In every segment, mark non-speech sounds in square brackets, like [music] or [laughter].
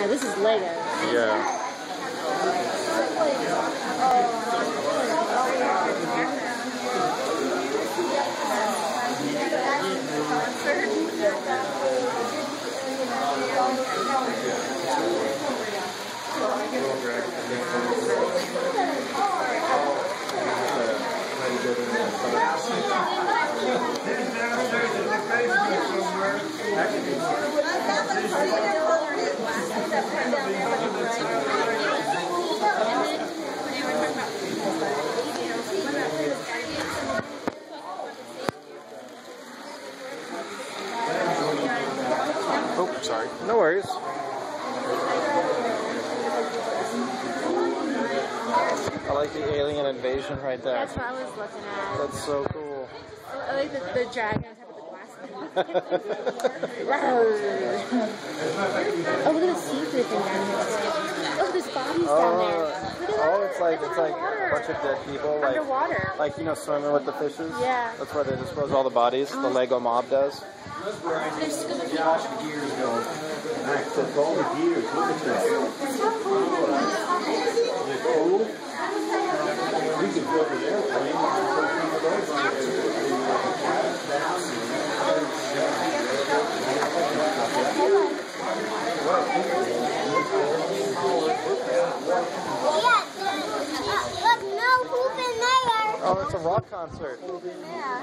Yeah, this is Lego. Yeah. Oh, sorry. No worries. I like the alien invasion right there. That's what I was looking at. That's so cool. I like the, the dragon on top of the glass. [laughs] oh, look at the seafood thing down there. Look, there's bodies down oh, there. Oh, Look at oh, that. it's like it's like a bunch of dead people, like Underwater. like you know swimming with the fishes. Yeah. That's where they dispose all the bodies. The uh-huh. Lego mob does. There's scuba people. Gears go. All the gears. Look at that. They're cool. We could build an airplane. and put one of those on Look, no poop in there. Oh, it's a rock concert. Yeah.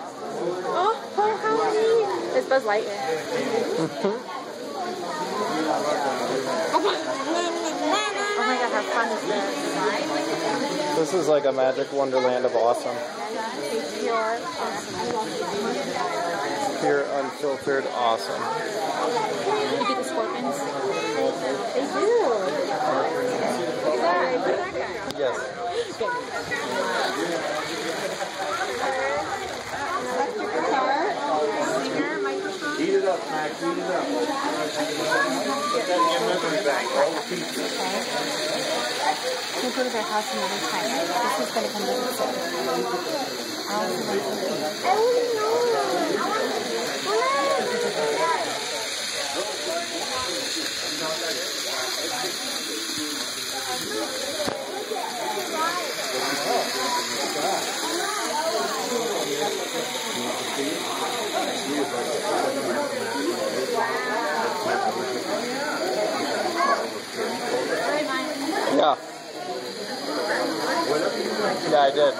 Oh, poor Halloween. It's Buzz Lightyear. [laughs] Oh my god, how fun is this? Is like a magic wonderland of awesome. Pure unfiltered awesome. You get the scorpions? They do. Look at that guy. Yes. Heat it up, that in your memory bank. All the pieces. We'll go to their house another time. This is going to come to the set. I I want to know. Yeah, I did.